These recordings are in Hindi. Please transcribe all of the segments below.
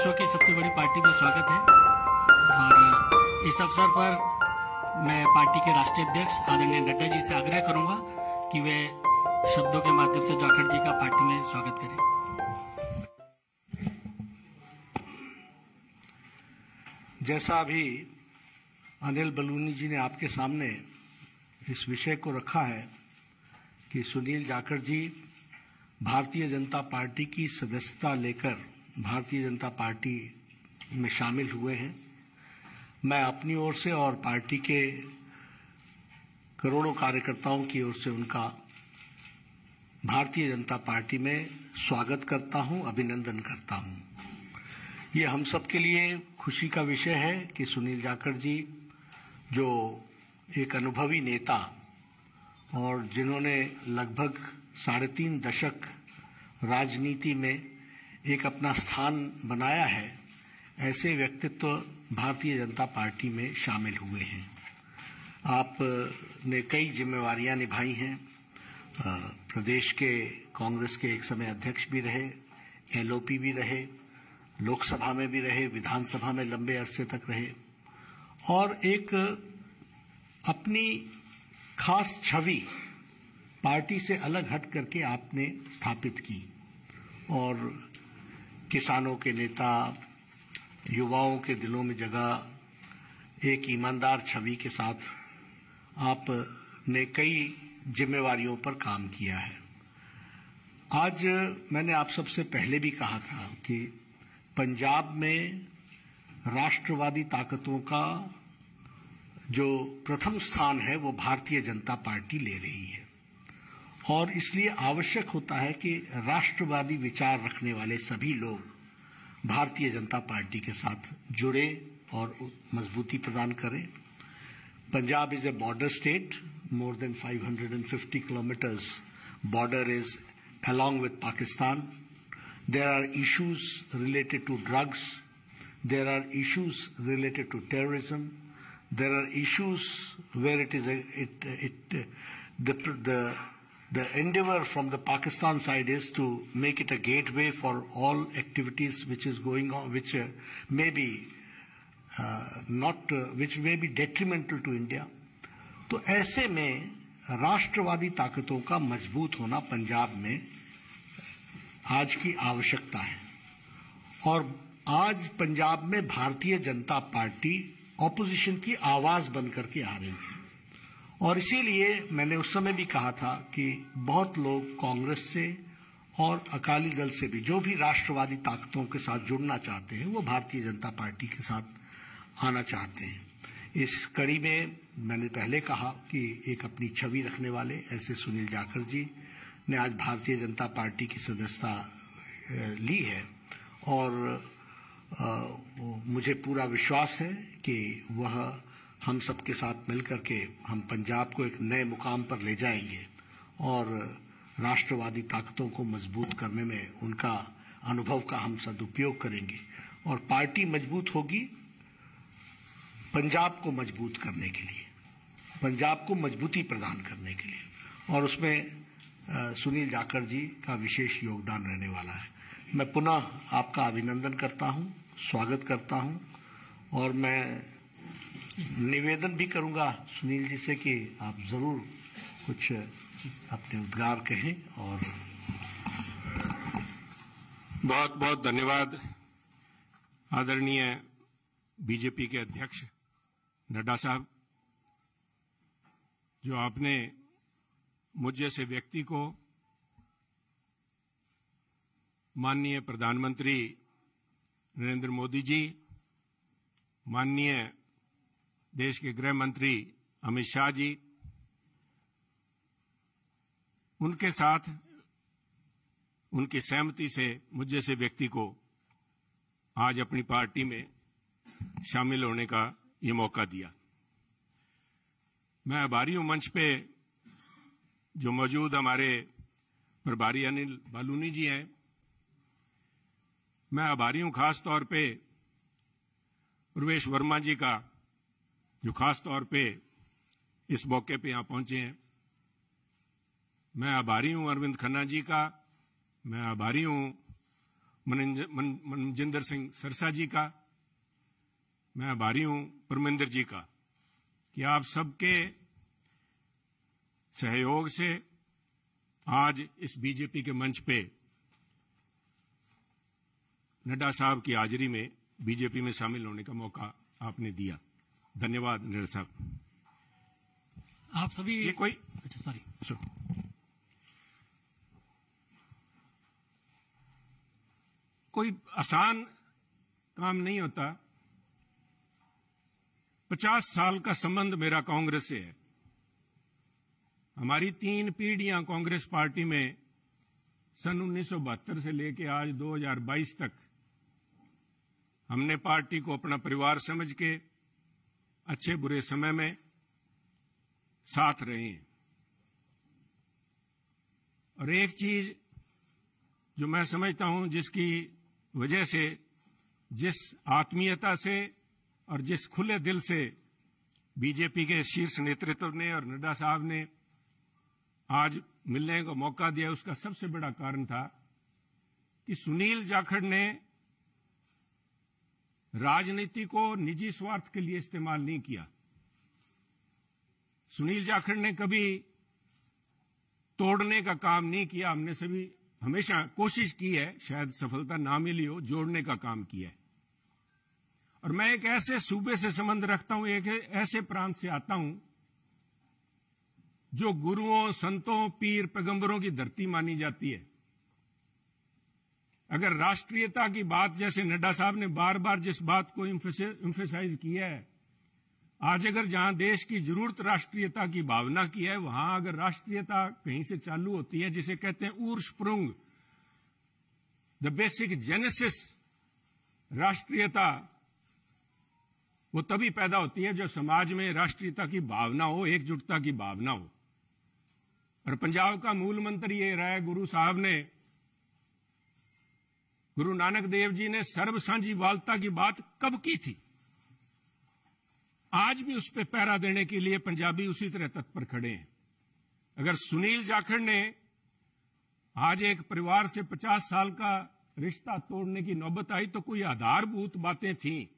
विश्व की सबसे बड़ी पार्टी में स्वागत है। और इस अवसर पर मैं पार्टी के राष्ट्रीय अध्यक्ष आदरणीय नड्डा जी से आग्रह करूँगा कि वे शब्दों के माध्यम से जाखड़ जी का पार्टी में स्वागत करें। जैसा अभी अनिल बलूनी जी ने आपके सामने इस विषय को रखा है कि सुनील जाखड़ जी भारतीय जनता पार्टी की सदस्यता लेकर भारतीय जनता पार्टी में शामिल हुए हैं मैं अपनी ओर से और पार्टी के करोड़ों कार्यकर्ताओं की ओर से उनका भारतीय जनता पार्टी में स्वागत करता हूँ, अभिनंदन करता हूँ। ये हम सब के लिए खुशी का विषय है कि सुनील जाखड़ जी जो एक अनुभवी नेता और जिन्होंने लगभग साढ़े तीन दशक राजनीति में एक अपना स्थान बनाया है, ऐसे व्यक्तित्व भारतीय जनता पार्टी में शामिल हुए हैं। आप ने कई जिम्मेवारियाँ निभाई हैं। प्रदेश के कांग्रेस के एक समय अध्यक्ष भी रहे, एलओपी भी रहे, लोकसभा में भी रहे, विधानसभा में लंबे अरसे तक रहे और एक अपनी खास छवि पार्टी से अलग हट करके आपने स्थापित की और किसानों के नेता, युवाओं के दिलों में जगह एक ईमानदार छवि के साथ आपने कई जिम्मेवारियों पर काम किया है। आज मैंने आप सबसे पहले भी कहा था कि पंजाब में राष्ट्रवादी ताकतों का जो प्रथम स्थान है, वो भारतीय जनता पार्टी ले रही है। और इसलिए आवश्यक होता है कि राष्ट्रवादी विचार रखने वाले सभी लोग भारतीय जनता पार्टी के साथ जुड़े और मजबूती प्रदान करें। Punjab is a border state, more than 550 hundred and fifty kilometres border is along with Pakistan. There are issues related to drugs there are issues related to terrorism there are issues where it is it it the the endeavor from the Pakistan side is to make it a gateway for all activities which is going on, which uh, may be uh, not, uh, which may be detrimental to India. तो ऐसे में राष्ट्रवादी ताकतों का मज़बूत होना पंजाब में आज की आवश्यकता है और आज पंजाब में भारतीय जनता पार्टी ऑपोजिशन की आवाज़ बन करके आ रही है और इसीलिए मैंने उस समय भी कहा था कि बहुत लोग कांग्रेस से और अकाली दल से भी, जो भी राष्ट्रवादी ताकतों के साथ जुड़ना चाहते हैं, वो भारतीय जनता पार्टी के साथ आना चाहते हैं। इस कड़ी में मैंने पहले कहा कि एक अपनी छवि रखने वाले ऐसे सुनील जाखड़ जी ने आज भारतीय जनता पार्टी की सदस्यता ली है। और मुझे पूरा विश्वास है कि वह हम सबके साथ मिलकर के हम पंजाब को एक नए मुकाम पर ले जाएँगे और राष्ट्रवादी ताकतों को मज़बूत करने में उनका अनुभव का हम सदुपयोग करेंगे और पार्टी मज़बूत होगी पंजाब को मज़बूत करने के लिए पंजाब को मजबूती प्रदान करने के लिए। और उसमें सुनील जाखड़ जी का विशेष योगदान रहने वाला है। मैं पुनः आपका अभिनंदन करता हूँ, स्वागत करता हूँ और मैं निवेदन भी करूँगा सुनील जी से कि आप ज़रूर कुछ अपने उद्गार कहें और बहुत बहुत धन्यवाद आदरणीय बीजेपी के अध्यक्ष नड्डा साहब, जो आपने मुझ जैसे व्यक्ति को माननीय प्रधानमंत्री नरेंद्र मोदी जी, माननीय देश के गृह मंत्री अमित शाह जी, उनके साथ, उनकी सहमति से मुझ जैसे व्यक्ति को आज अपनी पार्टी में शामिल होने का ये मौका दिया। मैं आभारी हूँ मंच पे जो मौजूद हमारे प्रभारी अनिल बालूनी जी हैं। मैं आभारी हूँ खास तौर पे प्रवेश वर्मा जी का जो खास तौर पे इस मौके पे यहाँ पहुँचे हैं। मैं आभारी हूँ अरविंद खन्ना जी का, मैं आभारी हूँ मनजिंदर सिंह सरसा जी का, मैं आभारी हूँ परमिंदर जी का। कि आप सबके सहयोग से आज इस बीजेपी के मंच पे नड्डा साहब की हाजिरी में बीजेपी में शामिल होने का मौका आपने दिया। धन्यवाद नड्डा साहब। आप सभी ये कोई अच्छा सॉरी कोई आसान काम नहीं होता। पचास साल का संबंध मेरा कांग्रेस से है। हमारी तीन पीढ़ियाँ कांग्रेस पार्टी में सन उन्नीस सौ बहत्तर से लेकर आज 2022 तक हमने पार्टी को अपना परिवार समझ के अच्छे बुरे समय में साथ रहे। और एक चीज़ जो मैं समझता हूँ, जिसकी वजह से, जिस आत्मीयता से और जिस खुले दिल से बीजेपी के शीर्ष नेतृत्व ने और नड्डा साहब ने आज मिलने का मौका दिया, उसका सबसे बड़ा कारण था कि सुनील जाखड़ ने राजनीति को निजी स्वार्थ के लिए इस्तेमाल नहीं किया। सुनील जाखड़ ने कभी तोड़ने का काम नहीं किया। हमने सभी हमेशा कोशिश की है, शायद सफलता ना मिली हो, जोड़ने का काम किया है। और मैं एक ऐसे सूबे से संबंध रखता हूँ, एक ऐसे प्रांत से आता हूँ, जो गुरुओं, संतों, पीर, पैगंबरों की धरती मानी जाती है। अगर राष्ट्रीयता की बात जैसे नड्डा साहब ने बार बार जिस बात को इम्फेसाइज किया है, आज अगर जहाँ देश की ज़रूरत राष्ट्रीयता की भावना की है, वहाँ अगर राष्ट्रीयता कहीं से चालू होती है, जिसे कहते हैं ऊर्षप्रुंग द बेसिक जेनेसिस राष्ट्रीयता, वो तभी पैदा होती है जब समाज में राष्ट्रीयता की भावना हो, एकजुटता की भावना हो। और पंजाब का मूल मंत्र ये रहा है, गुरु साहब ने गुरु नानक देव जी ने सर्व सांझी वालता की बात कब की थी? आज भी उस पर पैरा देने के लिए पंजाबी उसी तरह तत्पर खड़े हैं। अगर सुनील जाखड़ ने आज एक परिवार से पचास साल का रिश्ता तोड़ने की नौबत आई तो कोई आधारभूत बातें थी।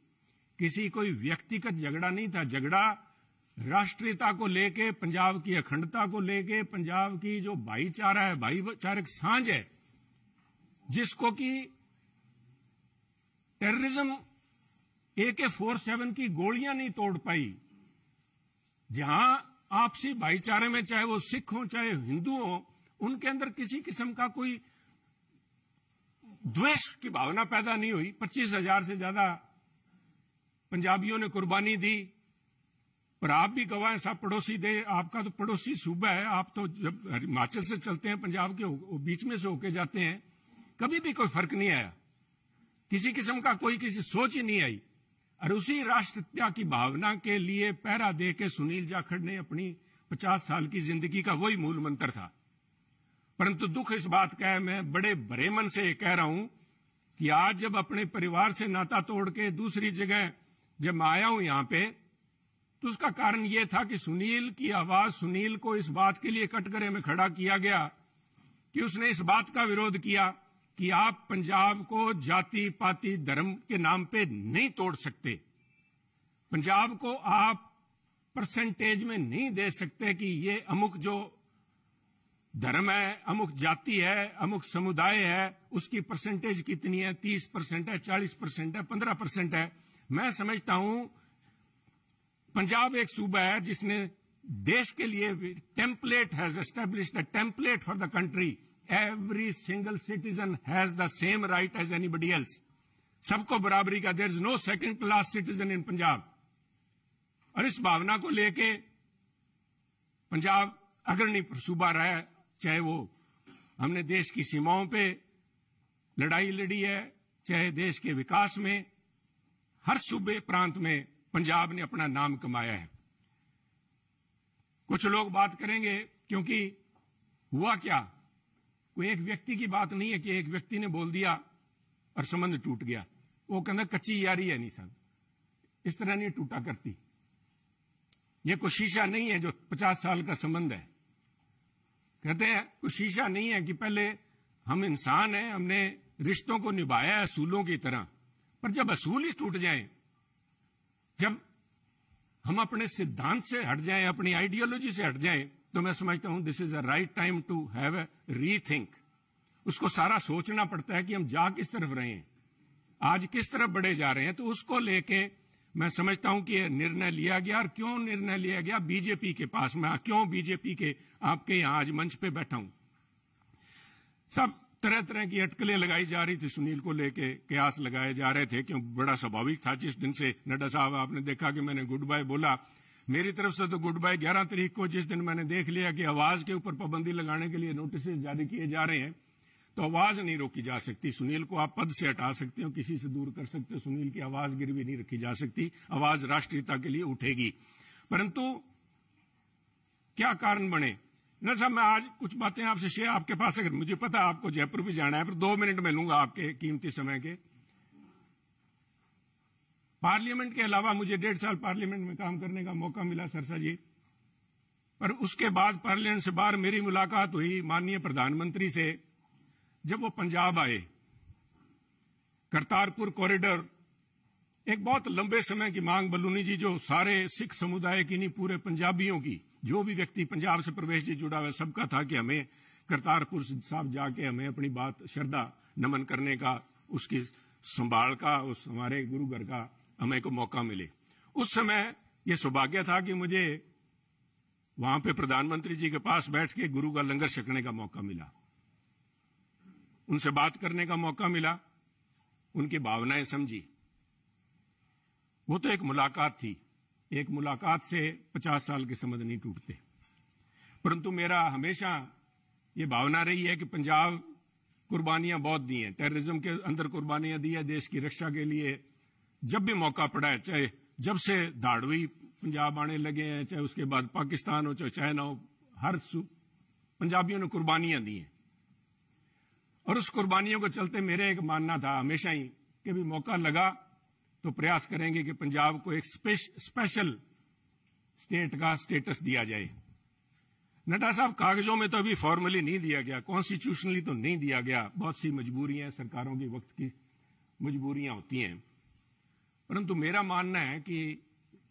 किसी कोई व्यक्तिगत झगड़ा नहीं था। झगड़ा राष्ट्रीयता को लेके, पंजाब की अखंडता को लेके, पंजाब की जो भाईचारा है, भाईचारक साँझ है, जिसको कि टेररिज्म ए के फोर सेवन की गोलियाँ नहीं तोड़ पाई। जहाँ आपसी भाईचारे में चाहे वो सिख हो, चाहे हिंदू हो, उनके अंदर किसी किस्म का कोई द्वेष की भावना पैदा नहीं हुई। पच्चीस हज़ार से ज़्यादा पंजाबियों ने कुर्बानी दी। पर आप भी गवाह साहब, पड़ोसी दे, आपका तो पड़ोसी सूबा है। आप तो जब हिमाचल से चलते हैं, पंजाब के बीच में से होके जाते हैं, कभी भी कोई फ़र्क नहीं आया। किसी किस्म का कोई किसी सोच ही नहीं आई। और उसी राष्ट्रीयता की भावना के लिए पैरा दे के सुनील जाखड़ ने अपनी पचास साल की ज़िंदगी का वही मूल मंत्र था। परंतु दुख इस बात का है, मैं बड़े भरे मन से कह रहा हूँ कि आज जब अपने परिवार से नाता तोड़ के दूसरी जगह जब मैं आया हूँ यहाँ पे तो उसका कारण यह था कि सुनील की आवाज़ सुनील को इस बात के लिए कटघरे में खड़ा किया गया कि उसने इस बात का विरोध किया कि आप पंजाब को जाति पाति धर्म के नाम पे नहीं तोड़ सकते। पंजाब को आप परसेंटेज में नहीं दे सकते कि ये अमुक जो धर्म है, अमुक जाति है, अमुक समुदाय है, उसकी परसेंटेज कितनी है? तीस परसेंट है, चालीस परसेंट है, पंद्रह परसेंट है। मैं समझता हूँ, पंजाब एक सूबा है जिसने देश के लिए template has established a template for the country every single citizen has the same right as anybody else. सबको बराबरी का there is no second class citizen in Punjab और इस भावना को लेके पंजाब अग्रणी सूबा रहा है, चाहे वो हमने देश की सीमाओं पे लड़ाई लड़ी है, चाहे देश के विकास में, हर सूबे प्रांत में पंजाब ने अपना नाम कमाया है। कुछ लोग बात करेंगे, क्योंकि हुआ क्या? कोई एक व्यक्ति की बात नहीं है कि एक व्यक्ति ने बोल दिया और संबंध टूट गया। वो कहना कच्ची यारी है नहीं सब इस तरह नहीं टूटा करती। ये कोई शीशा नहीं है जो पचास साल का संबंध है। कहते हैं, कोई शीशा नहीं है कि पहले हम इंसान हैं, हमने रिश्तों को निभाया है असूलों की तरह। पर जब असूल ही टूट जाए, जब हम अपने सिद्धांत से हट जाएँ, अपनी आइडियोलॉजी से हट जाएँ तो मैं समझता हूँ this is a right time to have a rethink उसको सारा सोचना पड़ता है कि हम जा किस तरफ़ रहे हैं। आज किस तरफ़ बढ़े जा रहे हैं तो उसको लेके मैं समझता हूँ कि निर्णय लिया गया और क्यों निर्णय लिया गया? बीजेपी के पास मैं, क्यों बीजेपी के, आपके यहाँ आज मंच पे बैठा हूँ। सब तरह तरह की अटकलें लगाई जा रही थी सुनील को लेके, कयास लगाए जा रहे थे, क्यों बड़ा स्वाभाविक था जिस दिन से नड्डा साहब आपने देखा कि मैंने गुड बाय बोला मेरी तरफ़ से तो गुड बाय ग्यारह तारीख को जिस दिन मैंने देख लिया कि आवाज़ के ऊपर पाबंदी लगाने के लिए नोटिस जारी किए जा रहे हैं तो आवाज़ नहीं रोकी जा सकती। सुनील को आप पद से हटा सकते हो, किसी से दूर कर सकते हो। सुनील की आवाज़ गिरवी नहीं रखी जा सकती। आवाज़ राष्ट्रीयता के लिए उठेगी। परंतु क्या कारण बने? न साहब, मैं आज कुछ बातें आपसे शेयर आपके पास, अगर मुझे पता आपको जयपुर भी जाना है फिर दो मिनट में लूँगा आपके कीमती समय के। पार्लियामेंट के अलावा मुझे डेढ़ साल पार्लियामेंट में काम करने का मौका मिला, सरसा जी। पर उसके बाद पार्लियामेंट से बाहर मेरी मुलाकात हुई माननीय प्रधानमंत्री से। जब वो पंजाब आए, करतारपुर कॉरिडोर एक बहुत लंबे समय की मांग बलूनी जी, जो सारे सिख समुदाय की नहीं, पूरे पंजाबियों की, जो भी व्यक्ति पंजाब से प्रवेश जी जुड़ा हुआ सबका था कि हमें करतारपुर साहब जाके हमें अपनी बात, श्रद्धा नमन करने का, उसकी संभाल का, उस हमारे गुरु घर का हमें को मौका मिले। उस समय यह सौभाग्य था कि मुझे वहाँ पे प्रधानमंत्री जी के पास बैठ के गुरु का लंगर छकने का मौका मिला। उनसे बात करने का मौका मिला। उनकी भावनाएँ समझी। वो तो एक मुलाकात थी। एक मुलाकात से पचास साल के संबंध नहीं टूटते। परंतु मेरा हमेशा ये भावना रही है कि पंजाब कुर्बानियाँ बहुत दी हैं। टेररिज्म के अंदर कुर्बानियाँ दी है देश की रक्षा के लिए। जब भी मौका पड़ा है चाहे जब से धाड़वी पंजाब आने लगे हैं चाहे उसके बाद पाकिस्तान हो चाहे चाइना हो हर पंजाबियों ने कुर्बानियाँ दी हैं। और उस कुर्बानियों को चलते मेरे एक मानना था हमेशा ही कि भी मौका लगा तो प्रयास करेंगे कि पंजाब को एक स्पेश, स्पेशल स्टेट का स्टेटस दिया जाए। नड्डा साहब कागजों में तो अभी फॉर्मली नहीं दिया गया कॉन्स्टिट्यूशनली तो नहीं दिया गया। बहुत सी मजबूरियाँ सरकारों की वक्त की मजबूरियाँ होती हैं। परंतु मेरा मानना है कि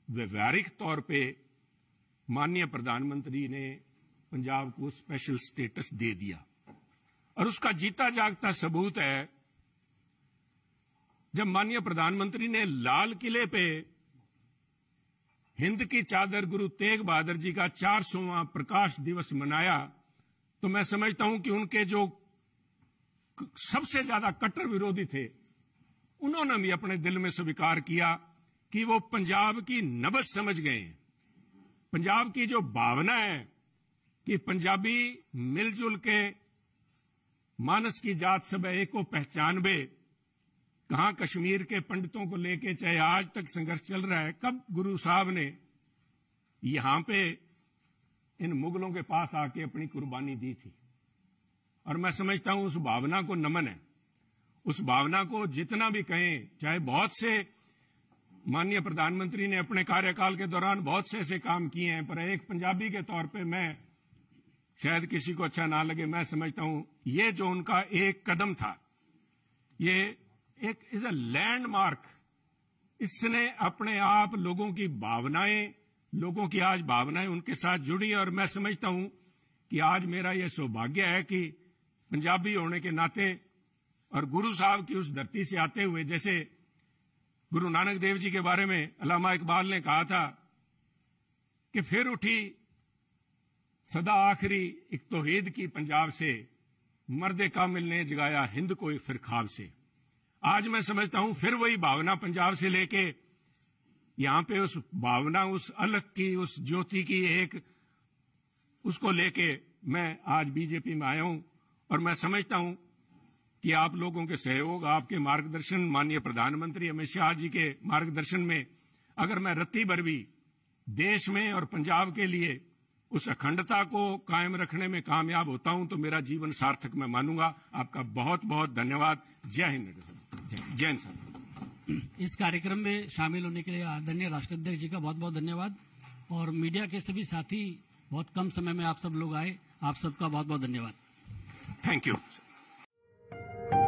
व्यवहारिक तौर पे माननीय प्रधानमंत्री ने पंजाब को स्पेशल स्टेटस दे दिया। और उसका जीता जागता सबूत है, जब माननीय प्रधानमंत्री ने लाल किले पे हिंद की चादर गुरु तेग बहादुर जी का चार सौवा प्रकाश दिवस मनाया तो मैं समझता हूँ कि उनके जो सबसे ज़्यादा कट्टर विरोधी थे उन्होंने भी अपने दिल में स्वीकार किया कि वो पंजाब की नबज समझ गए। पंजाब की जो भावना है कि पंजाबी मिलजुल के मानस की जात सब एक को कहा कश्मीर के पंडितों को लेके चाहे आज तक संघर्ष चल रहा है, कब गुरु साहब ने यहाँ पे इन मुगलों के पास आके अपनी कुर्बानी दी थी। और मैं समझता हूँ उस भावना को नमन है। उस भावना को जितना भी कहें, चाहे बहुत से माननीय प्रधानमंत्री ने अपने कार्यकाल के दौरान बहुत से ऐसे काम किए हैं, पर एक पंजाबी के तौर पे मैं शायद किसी को अच्छा ना लगे, मैं समझता हूँ, ये जो उनका एक कदम था, ये एक इज़ अ लैंडमार्क इसने अपने आप लोगों की भावनाएँ, लोगों की आज भावनाएँ उनके साथ जुड़ी और मैं समझता हूँ कि आज मेरा यह सौभाग्य है कि पंजाबी होने के नाते और गुरु साहब की उस धरती से आते हुए, जैसे गुरु नानक देव जी के बारे में अलामा इकबाल ने कहा था कि फिर उठी सदा आखिरी एक तोहीद की पंजाब से, मर्द कामिल ने जगाया हिंद को एक फिर खाब से। आज मैं समझता हूँ फिर वही भावना पंजाब से लेके यहाँ पे उस भावना, उस अलग की, उस ज्योति की एक, उसको लेके मैं आज बीजेपी में आया हूँ और मैं समझता हूँ कि आप लोगों के सहयोग आपके मार्गदर्शन माननीय प्रधानमंत्री अमित शाह जी के मार्गदर्शन में अगर मैं रत्ती भर भी देश में और पंजाब के लिए उस अखंडता को कायम रखने में कामयाब होता हूँ तो मेरा जीवन सार्थक मैं मानूँगा। आपका बहुत बहुत धन्यवाद। जय हिंद। जैन सर। इस कार्यक्रम में शामिल होने के लिए आदरणीय राष्ट्राध्यक्ष जी का बहुत बहुत धन्यवाद। और मीडिया के सभी साथी बहुत कम समय में आप सब लोग आए। आप सबका बहुत बहुत धन्यवाद थैंक यू Thank you.